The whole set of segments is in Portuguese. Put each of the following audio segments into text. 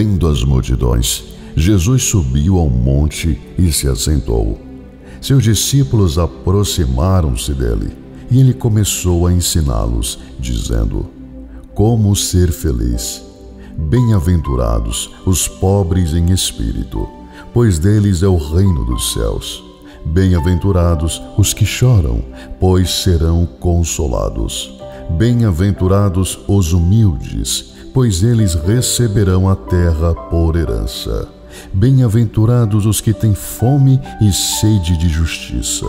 Vendo as multidões, Jesus subiu ao monte e se assentou. Seus discípulos aproximaram-se dele e ele começou a ensiná-los, dizendo: Como ser feliz. Bem-aventurados os pobres em espírito, pois deles é o reino dos céus. Bem-aventurados os que choram, pois serão consolados. Bem-aventurados os humildes, pois eles receberão a terra por herança. Bem-aventurados os que têm fome e sede de justiça,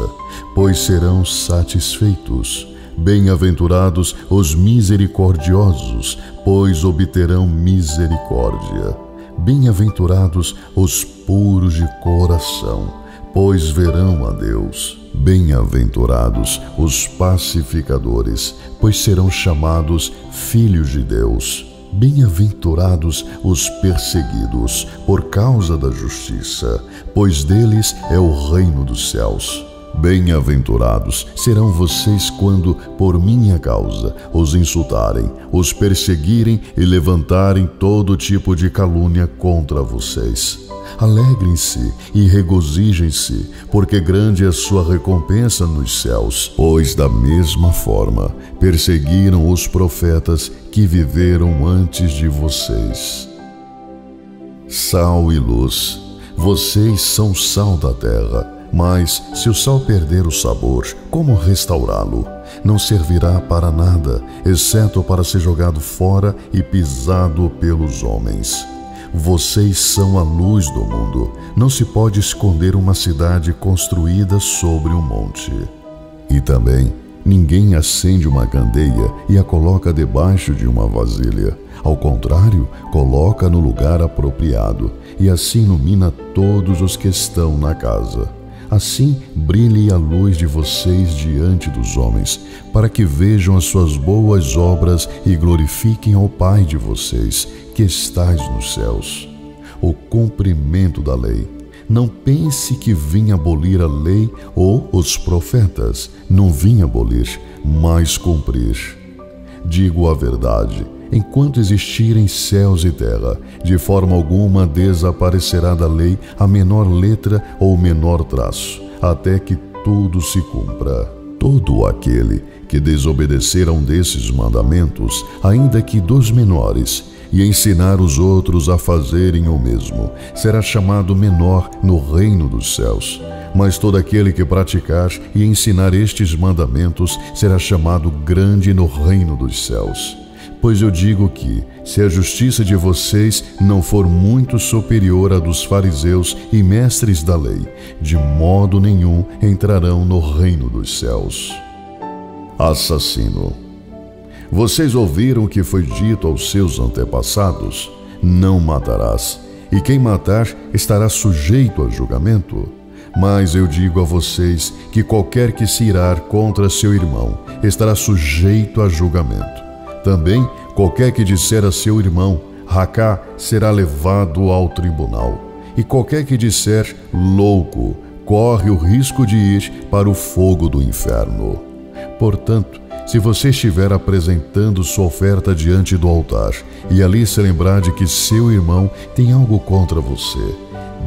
pois serão satisfeitos. Bem-aventurados os misericordiosos, pois obterão misericórdia. Bem-aventurados os puros de coração, pois verão a Deus. Bem-aventurados os pacificadores, pois serão chamados filhos de Deus. Bem-aventurados os perseguidos por causa da justiça, pois deles é o reino dos céus. Bem-aventurados serão vocês quando, por minha causa, os insultarem, os perseguirem e levantarem todo tipo de calúnia contra vocês. Alegrem-se e regozijem-se, porque grande é sua recompensa nos céus, pois da mesma forma perseguiram os profetas que viveram antes de vocês. Sal e luz, vocês são sal da terra. Mas, se o sal perder o sabor, como restaurá-lo? Não servirá para nada, exceto para ser jogado fora e pisado pelos homens. Vocês são a luz do mundo. Não se pode esconder uma cidade construída sobre um monte. E também, ninguém acende uma candeia e a coloca debaixo de uma vasilha. Ao contrário, coloca no lugar apropriado e assim ilumina todos os que estão na casa. Assim brilhe a luz de vocês diante dos homens, para que vejam as suas boas obras e glorifiquem ao Pai de vocês, que estais nos céus. O cumprimento da lei. Não pense que vim abolir a lei ou os profetas. Não vim abolir, mas cumprir. Digo a verdade enquanto existirem céus e terra. De forma alguma desaparecerá da lei a menor letra ou menor traço, até que tudo se cumpra. Todo aquele que desobedecer a um desses mandamentos, ainda que dos menores, e ensinar os outros a fazerem o mesmo, será chamado menor no reino dos céus. Mas todo aquele que praticar e ensinar estes mandamentos será chamado grande no reino dos céus. Pois eu digo que, se a justiça de vocês não for muito superior à dos fariseus e mestres da lei, de modo nenhum entrarão no reino dos céus. Assassino. Vocês ouviram o que foi dito aos seus antepassados: Não matarás, e quem matar estará sujeito a julgamento. Mas eu digo a vocês que qualquer que se irar contra seu irmão estará sujeito a julgamento. Também, qualquer que disser a seu irmão, Racá, será levado ao tribunal. E qualquer que disser, louco, corre o risco de ir para o fogo do inferno. Portanto, se você estiver apresentando sua oferta diante do altar e ali se lembrar de que seu irmão tem algo contra você,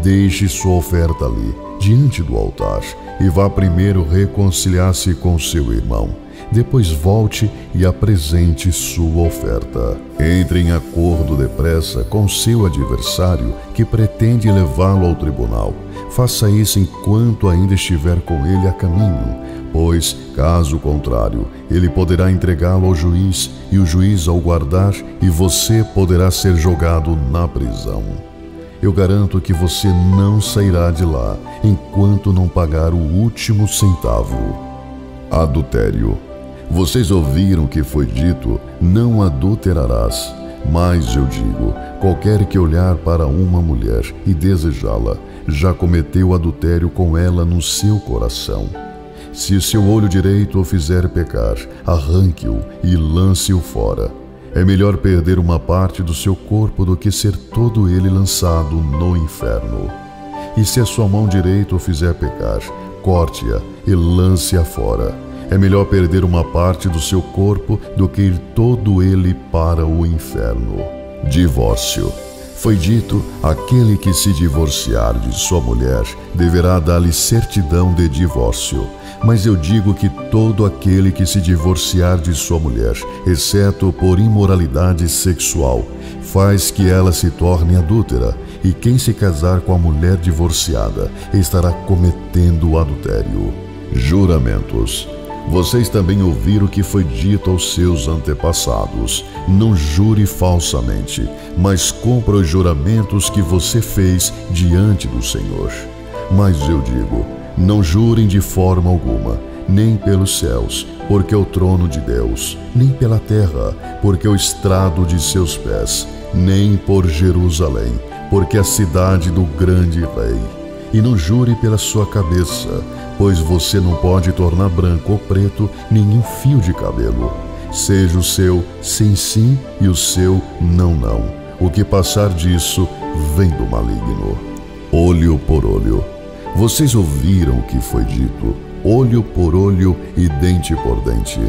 deixe sua oferta ali, diante do altar, e vá primeiro reconciliar-se com seu irmão depois volte e apresente sua oferta. Entre em acordo depressa com seu adversário que pretende levá-lo ao tribunal. Faça isso enquanto ainda estiver com ele a caminho, pois, caso contrário, ele poderá entregá-lo ao juiz e o juiz ao guardar, e você poderá ser jogado na prisão. Eu garanto que você não sairá de lá enquanto não pagar o último centavo. Adultério. Vocês ouviram que foi dito: Não adulterarás. Mas eu digo: qualquer que olhar para uma mulher e desejá-la, já cometeu adultério com ela no seu coração. Se seu olho direito o fizer pecar, arranque-o e lance-o fora. É melhor perder uma parte do seu corpo do que ser todo ele lançado no inferno. E se a sua mão direita o fizer pecar, corte-a e lance-a fora é melhor perder uma parte do seu corpo do que ir todo ele para o inferno. Divórcio. Foi dito: aquele que se divorciar de sua mulher deverá dar-lhe certidão de divórcio. Mas eu digo que todo aquele que se divorciar de sua mulher, exceto por imoralidade sexual, faz que ela se torne adúltera, e quem se casar com a mulher divorciada estará cometendo adultério. Juramentos. Vocês também ouviram o que foi dito aos seus antepassados: Não jure falsamente, mas cumpra os juramentos que você fez diante do Senhor. Mas eu digo: não jurem de forma alguma, nem pelos céus, porque é o trono de Deus, nem pela terra, porque é o estrado de seus pés, nem por Jerusalém, porque é a cidade do grande rei. E não jure pela sua cabeça, pois você não pode tornar branco ou preto nenhum fio de cabelo. Seja o seu sim sim e o seu não não. O que passar disso vem do maligno. Olho por olho. Vocês ouviram o que foi dito, olho por olho e dente por dente.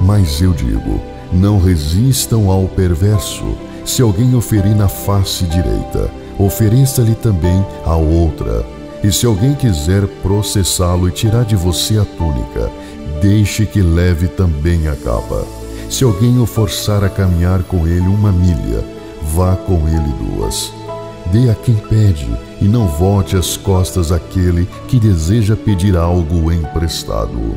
Mas eu digo: não resistam ao perverso. Se alguém oferir na face direita, ofereça-lhe também a outra. E se alguém quiser processá-lo e tirar de você a túnica, deixe que leve também a capa. Se alguém o forçar a caminhar com ele uma milha, vá com ele duas. Dê a quem pede e não volte as costas àquele que deseja pedir algo emprestado.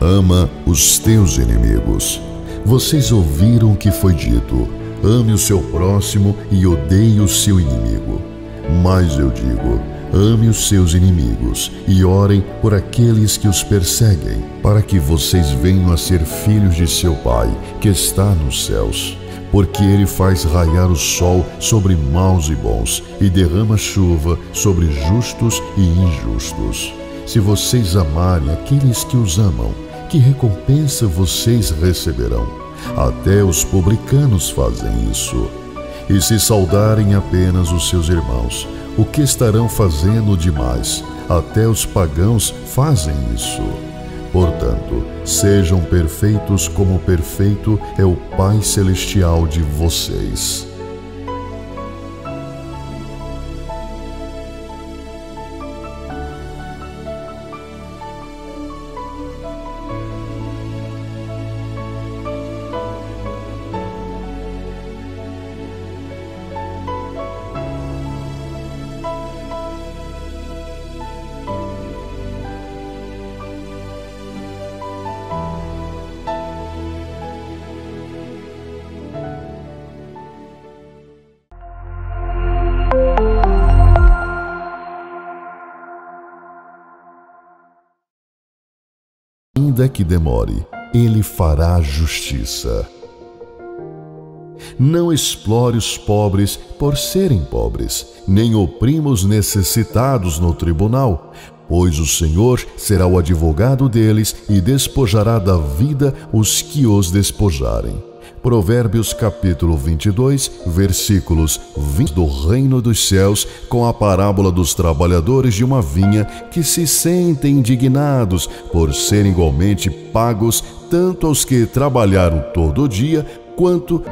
Ama os teus inimigos. Vocês ouviram o que foi dito: ame o seu próximo e odeie o seu inimigo. Mas eu digo: ame os seus inimigos e orem por aqueles que os perseguem, para que vocês venham a ser filhos de seu Pai que está nos céus porque ele faz raiar o sol sobre maus e bons e derrama chuva sobre justos e injustos. Se vocês amarem aqueles que os amam, que recompensa vocês receberão? Até os publicanos fazem isso. E se saudarem apenas os seus irmãos, o que estarão fazendo demais? Até os pagãos fazem isso. Portanto, sejam perfeitos como perfeito é o Pai Celestial de vocês. Ainda que demore, ele fará justiça. Não explore os pobres por serem pobres, nem oprima os necessitados no tribunal, pois o Senhor será o advogado deles e despojará da vida os que os despojarem. Provérbios capítulo 22, versículos 20 do reino dos céus, com a parábola dos trabalhadores de uma vinha que se sentem indignados por serem igualmente pagos tanto aos que trabalharam todo o dia quanto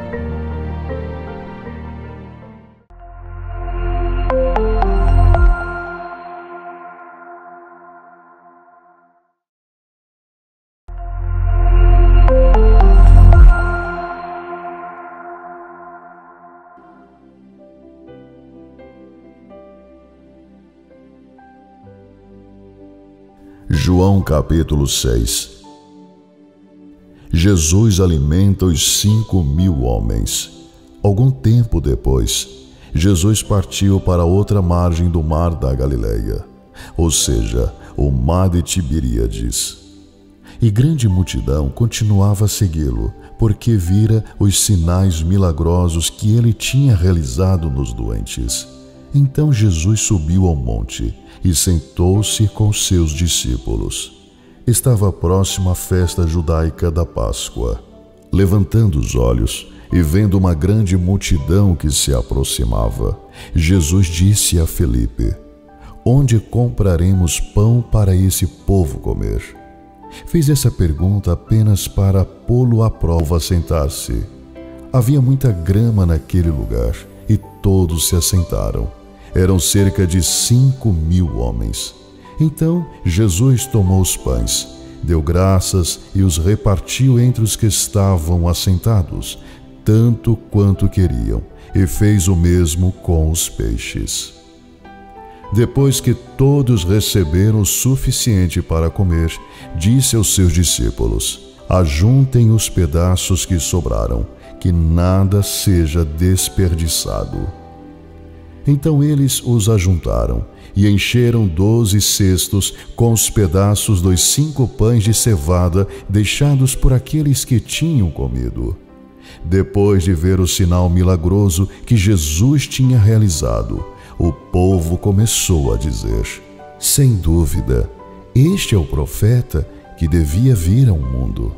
João capítulo 6 Jesus alimenta os cinco mil homens. Algum tempo depois, Jesus partiu para outra margem do mar da Galileia, ou seja, o mar de Tiberíades. E grande multidão continuava a segui-lo, porque vira os sinais milagrosos que ele tinha realizado nos doentes. Então Jesus subiu ao monte e sentou-se com seus discípulos. Estava próxima a festa judaica da Páscoa. Levantando os olhos e vendo uma grande multidão que se aproximava, Jesus disse a Felipe: Onde compraremos pão para esse povo comer? Fez essa pergunta apenas para pô-lo à prova sentar-se. Havia muita grama naquele lugar e todos se assentaram. Eram cerca de cinco mil homens. Então Jesus tomou os pães, deu graças e os repartiu entre os que estavam assentados, tanto quanto queriam, e fez o mesmo com os peixes. Depois que todos receberam o suficiente para comer, disse aos seus discípulos: Ajuntem os pedaços que sobraram, que nada seja desperdiçado. Então eles os ajuntaram e encheram doze cestos com os pedaços dos cinco pães de cevada deixados por aqueles que tinham comido. Depois de ver o sinal milagroso que Jesus tinha realizado, o povo começou a dizer: Sem dúvida, este é o profeta que devia vir ao mundo.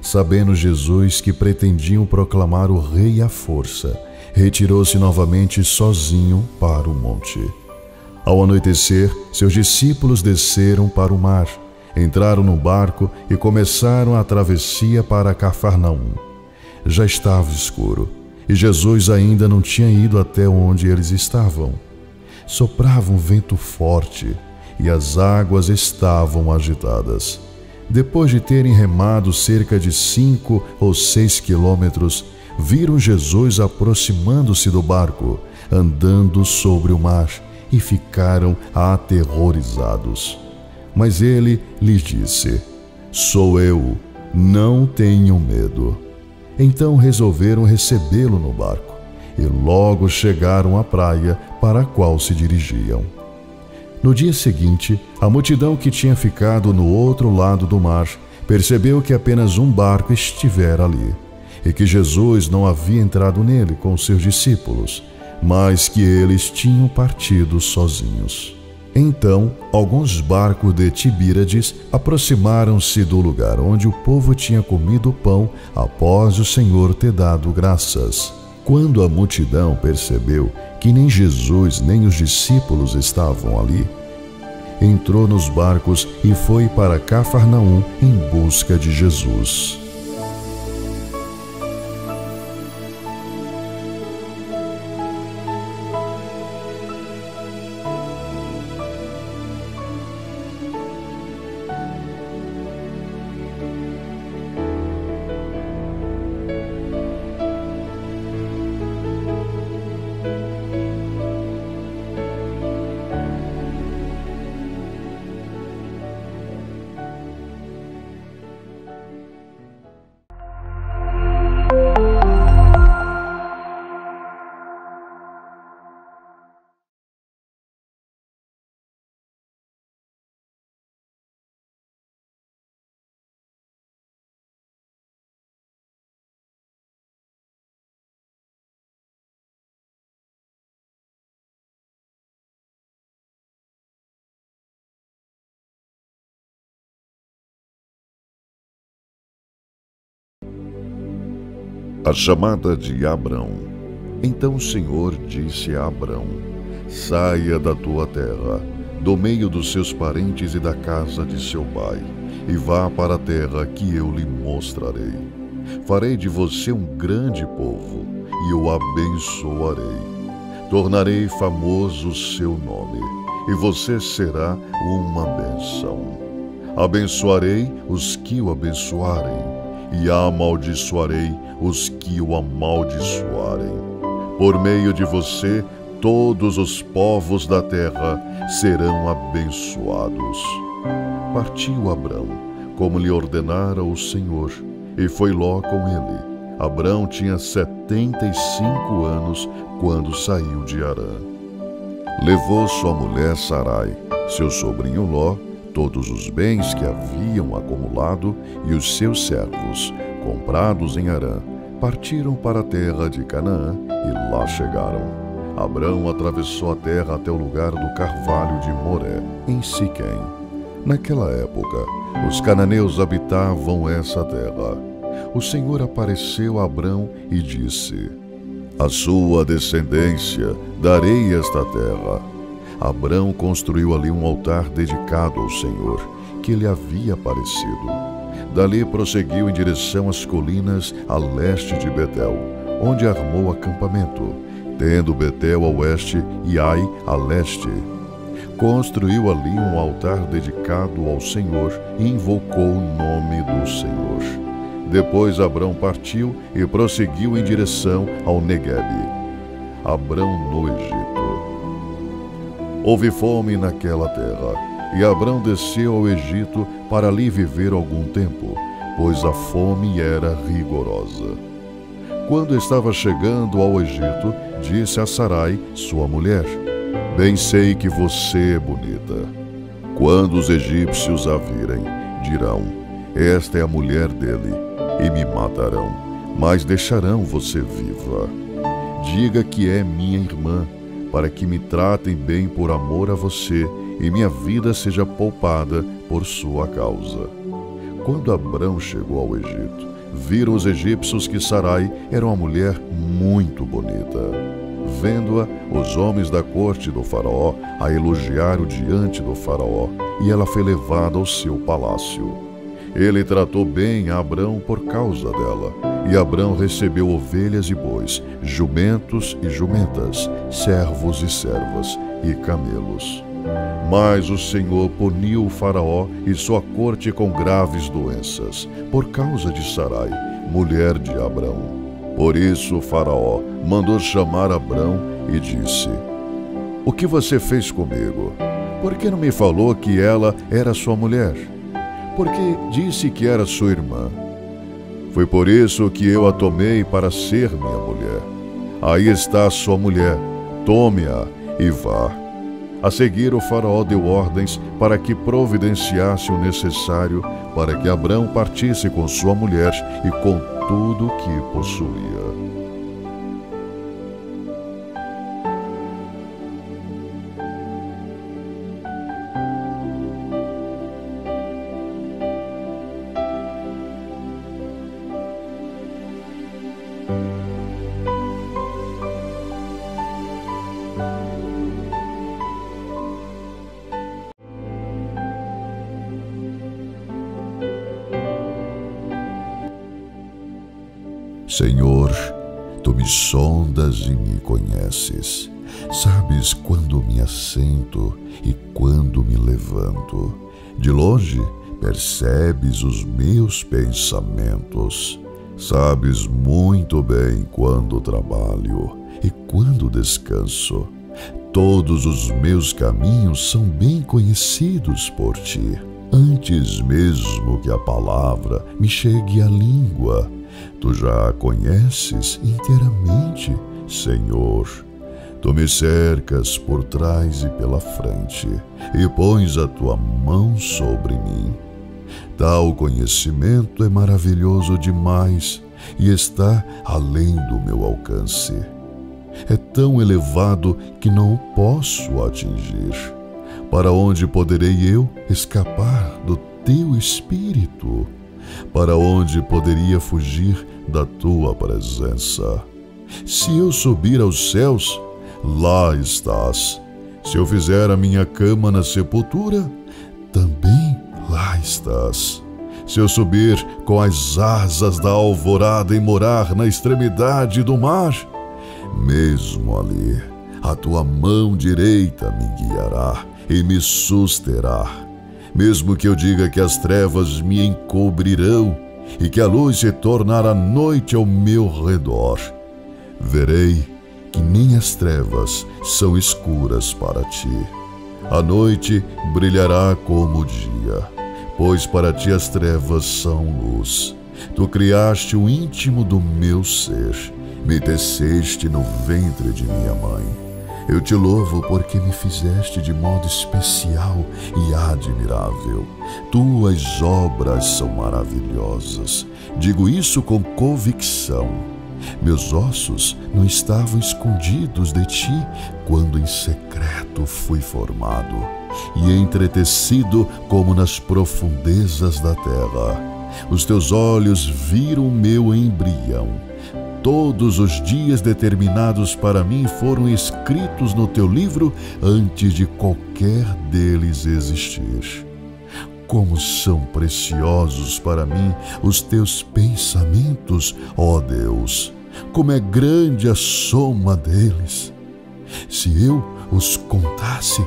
Sabendo Jesus que pretendiam proclamar o rei à força, retirou-se novamente sozinho para o monte. Ao anoitecer, seus discípulos desceram para o mar, entraram no barco e começaram a travessia para Cafarnaum. Já estava escuro e Jesus ainda não tinha ido até onde eles estavam soprava um vento forte e as águas estavam agitadas. Depois de terem remado cerca de cinco ou seis quilômetros, viram Jesus aproximando-se do barco, andando sobre o mar, e ficaram aterrorizados. Mas ele lhes disse: Sou eu, não tenham medo. Então resolveram recebê-lo no barco e logo chegaram à praia para a qual se dirigiam. No dia seguinte, a multidão que tinha ficado no outro lado do mar percebeu que apenas um barco estivera ali e que Jesus não havia entrado nele com seus discípulos, mas que eles tinham partido sozinhos. Então, alguns barcos de Tibíades aproximaram-se do lugar onde o povo tinha comido o pão após o Senhor ter dado graças. Quando a multidão percebeu que nem Jesus nem os discípulos estavam ali, entrou nos barcos e foi para Cafarnaum em busca de Jesus. A chamada de Abrão. Então o Senhor disse a Abrão: Saia da tua terra, do meio dos seus parentes e da casa de seu pai, e vá para a terra que eu lhe mostrarei. Farei de você um grande povo, e o abençoarei. Tornarei famoso o seu nome, e você será uma benção. Abençoarei os que o abençoarem e amaldiçoarei os que o amaldiçoarem. Por meio de você, todos os povos da terra serão abençoados. Partiu Abrão, como lhe ordenara o Senhor, e foi Ló com ele. Abrão tinha setenta e cinco anos quando saiu de Arã. Levou sua mulher Sarai, seu sobrinho Ló todos os bens que haviam acumulado e os seus servos, comprados em Arã, partiram para a terra de Canaã e lá chegaram. Abrão atravessou a terra até o lugar do carvalho de Moré, em Siquém. Naquela época, os cananeus habitavam essa terra. O Senhor apareceu a Abrão e disse: A sua descendência darei esta terra Abrão construiu ali um altar dedicado ao Senhor, que lhe havia aparecido. Dali prosseguiu em direção às colinas a leste de Betel, onde armou acampamento. tendo Betel a oeste e Ai a leste. Construiu ali um altar dedicado ao Senhor e invocou o nome do Senhor. Depois Abrão partiu e prosseguiu em direção ao Negueb. Abrão no Egito. Houve fome naquela terra, e Abrão desceu ao Egito para ali viver algum tempo, pois a fome era rigorosa. Quando estava chegando ao Egito, disse a Sarai, sua mulher: Bem sei que você é bonita. Quando os egípcios a virem, dirão: Esta é a mulher dele, e me matarão, mas deixarão você viva. Diga que é minha irmã, para que me tratem bem por amor a você e minha vida seja poupada por sua causa. Quando Abrão chegou ao Egito, viram os egípcios que Sarai era uma mulher muito bonita. Vendo-a, os homens da corte do Faraó a elogiaram diante do Faraó, e ela foi levada ao seu palácio. Ele tratou bem a Abrão por causa dela, e Abrão recebeu ovelhas e bois, jumentos e jumentas, servos e servas, e camelos. Mas o Senhor puniu o Faraó e sua corte com graves doenças, por causa de Sarai, mulher de Abrão. Por isso o Faraó mandou chamar Abrão e disse: O que você fez comigo? Por que não me falou que ela era sua mulher? Porque disse que era sua irmã. Foi por isso que eu a tomei para ser minha mulher. Aí está sua mulher, tome-a e vá. A seguir, o Faraó deu ordens para que providenciasse o necessário para que Abrão partisse com sua mulher e com tudo o que possuía. Senhor, tu me sondas e me conheces. Sabes quando me assento e quando me levanto. De longe percebes os meus pensamentos. Sabes muito bem quando trabalho e quando descanso. Todos os meus caminhos são bem conhecidos por ti. Antes mesmo que a palavra me chegue à língua, Tu já a conheces inteiramente, Senhor. Tu me cercas por trás e pela frente e pões a tua mão sobre mim. Tal conhecimento é maravilhoso demais e está além do meu alcance. É tão elevado que não o posso atingir. Para onde poderei eu escapar do teu espírito? Para onde poderia fugir da tua presença? Se eu subir aos céus, lá estás. Se eu fizer a minha cama na sepultura, também lá estás. Se eu subir com as asas da alvorada e morar na extremidade do mar, mesmo ali, a tua mão direita me guiará e me susterá mesmo que eu diga que as trevas me encobrirão e que a luz se tornará noite ao meu redor, verei que nem as trevas são escuras para ti. A noite brilhará como o dia, pois para ti as trevas são luz. Tu criaste o íntimo do meu ser, me teceste no ventre de minha mãe. Eu te louvo porque me fizeste de modo especial e admirável. Tuas obras são maravilhosas. Digo isso com convicção. Meus ossos não estavam escondidos de ti quando em secreto fui formado e entretecido como nas profundezas da terra. Os teus olhos viram meu embrião Todos os dias determinados para mim foram escritos no teu livro antes de qualquer deles existir. Como são preciosos para mim os teus pensamentos, ó Deus! como é grande a soma deles. Se eu os contasse,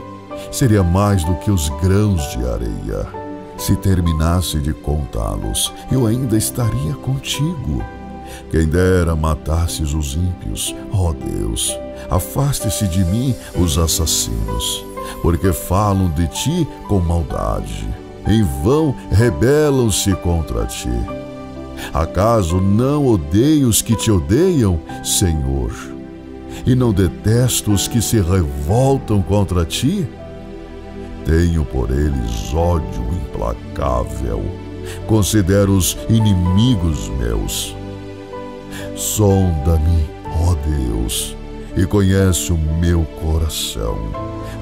seria mais do que os grãos de areia. Se terminasse de contá-los, eu ainda estaria contigo. Quem dera matasses os ímpios, ó oh Deus, afaste-se de mim os assassinos, porque falam de ti com maldade. Em vão rebelam-se contra ti. Acaso não odeio os que te odeiam, Senhor? E não detesto os que se revoltam contra ti? Tenho por eles ódio implacável. Considero-os inimigos meus. Sonda-me, ó Deus, e conhece o meu coração.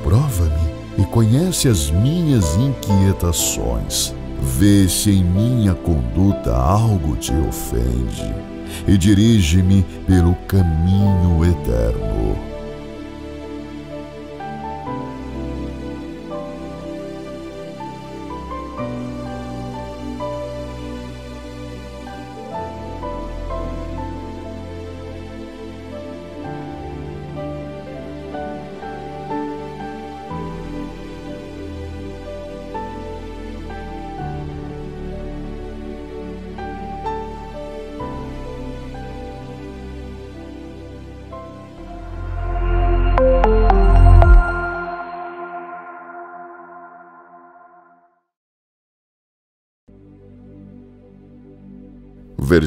Prova-me e conhece as minhas inquietações. Vê se em minha conduta algo te ofende e dirige-me pelo caminho eterno.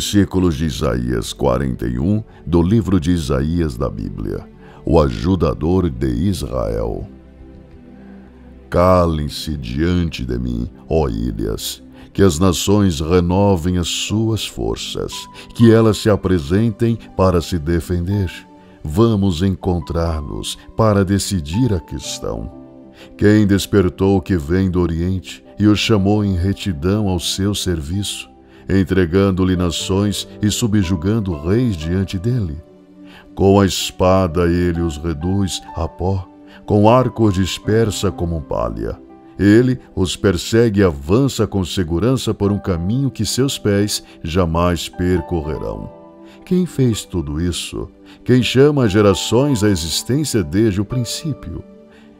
Versículos de Isaías 41, do livro de Isaías da Bíblia. O ajudador de Israel. Calem-se diante de mim, ó ilhas, que as nações renovem as suas forças, que elas se apresentem para se defender. Vamos encontrar-nos para decidir a questão. Quem despertou o que vem do Oriente e o chamou em retidão ao seu serviço? Entregando-lhe nações e subjugando reis diante dele. Com a espada ele os reduz a pó, com arco dispersa como palha. Ele os persegue e avança com segurança por um caminho que seus pés jamais percorrerão. Quem fez tudo isso? Quem chama gerações à existência desde o princípio?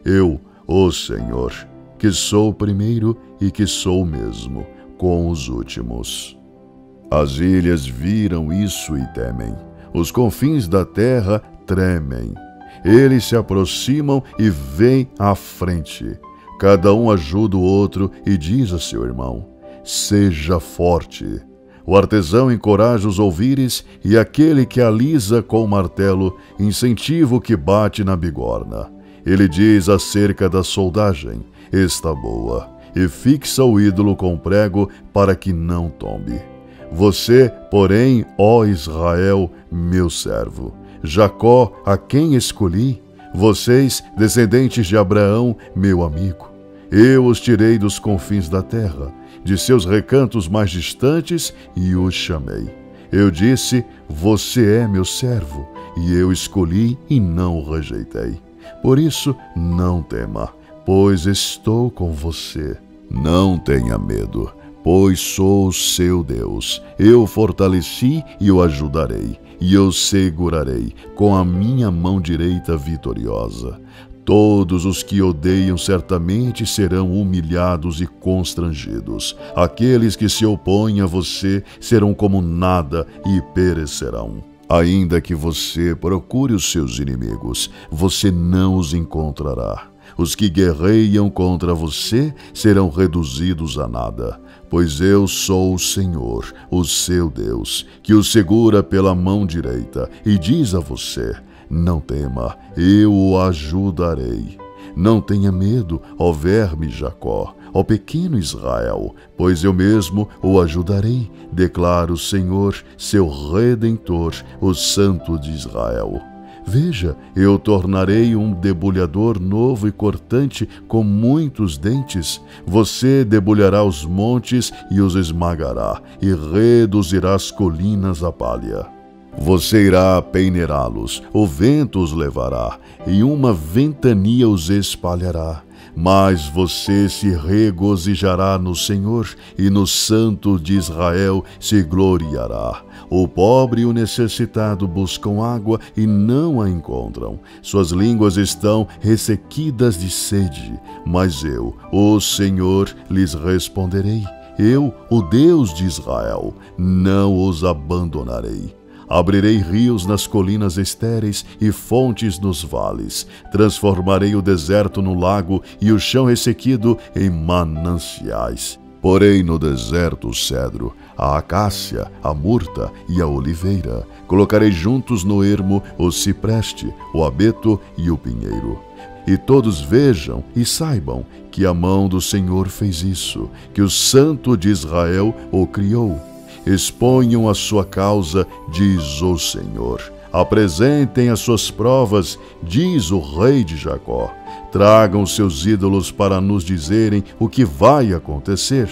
Eu, o Senhor, que sou o primeiro e que sou o mesmo com os últimos. As ilhas viram isso e temem. Os confins da terra tremem. Eles se aproximam e vêm à frente. Cada um ajuda o outro e diz a seu irmão: Seja forte. O artesão encoraja os ouvires e aquele que alisa com o martelo incentiva o que bate na bigorna. Ele diz acerca da soldagem: Está boa, e fixa o ídolo com prego para que não tombe. Você, porém, ó Israel, meu servo, Jacó, a quem escolhi, vocês, descendentes de Abraão, meu amigo. Eu os tirei dos confins da terra, de seus recantos mais distantes, e os chamei. Eu disse: Você é meu servo, e eu escolhi e não o rejeitei. Por isso, não tema, pois estou com você. Não tenha medo pois sou seu Deus. Eu fortaleci e o ajudarei, e eu segurarei com a minha mão direita vitoriosa. Todos os que odeiam certamente serão humilhados e constrangidos. Aqueles que se opõem a você serão como nada e perecerão. Ainda que você procure os seus inimigos, você não os encontrará. Os que guerreiam contra você serão reduzidos a nada pois eu sou o Senhor, o seu Deus, que o segura pela mão direita e diz a você: Não tema, eu o ajudarei. Não tenha medo, ó verme Jacó, ó pequeno Israel, pois eu mesmo o ajudarei, declara o Senhor, seu redentor, o Santo de Israel. Veja, eu tornarei um debulhador novo e cortante com muitos dentes. Você debulhará os montes e os esmagará, e reduzirá as colinas a palha. Você irá peneirá-los, o vento os levará, e uma ventania os espalhará. mas você se regozijará no Senhor e no Santo de Israel se gloriará. O pobre e o necessitado buscam água e não a encontram. Suas línguas estão ressequidas de sede, mas eu, o Senhor, lhes responderei. Eu, o Deus de Israel, não os abandonarei. Abrirei rios nas colinas estéreis e fontes nos vales. Transformarei o deserto no lago e o chão ressequido em mananciais. Porei no deserto o cedro, a acácia, a murta e a oliveira. Colocarei juntos no ermo o cipreste, o abeto e o pinheiro. E todos vejam e saibam que a mão do Senhor fez isso, que o Santo de Israel o criou exponham a sua causa, diz o Senhor. Apresentem as suas provas, diz o rei de Jacó. Tragam seus ídolos para nos dizerem o que vai acontecer.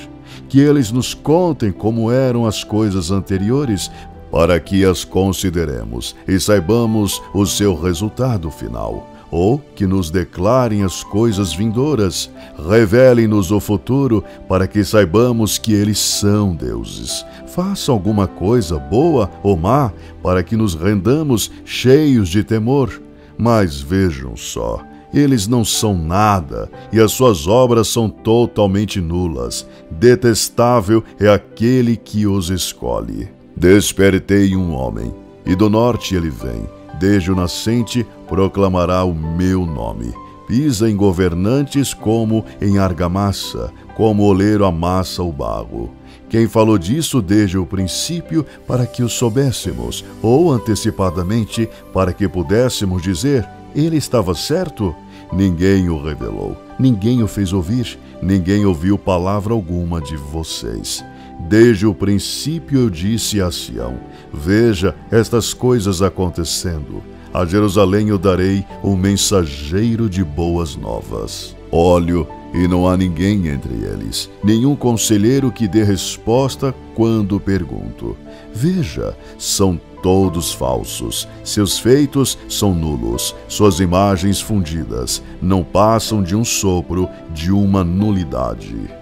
Que eles nos contem como eram as coisas anteriores, para que as consideremos e saibamos o seu resultado final ou que nos declarem as coisas vindouras, revelem-nos o futuro para que saibamos que eles são deuses. Faça alguma coisa boa ou má para que nos rendamos cheios de temor. Mas vejam só, eles não são nada e as suas obras são totalmente nulas. Detestável é aquele que os escolhe. Despertei um homem, e do norte ele vem Desde o nascente proclamará o meu nome. Pisa em governantes como em argamassa, como o oleiro amassa o barro. Quem falou disso desde o princípio para que o soubéssemos, ou antecipadamente para que pudéssemos dizer: ele estava certo? Ninguém o revelou, ninguém o fez ouvir, ninguém ouviu palavra alguma de vocês. Desde o princípio eu disse a Sião: Veja estas coisas acontecendo. A Jerusalém eu darei um mensageiro de boas novas. Olho e não há ninguém entre eles, nenhum conselheiro que dê resposta quando pergunto. Veja, são todos falsos, seus feitos são nulos, suas imagens fundidas não passam de um sopro, de uma nulidade.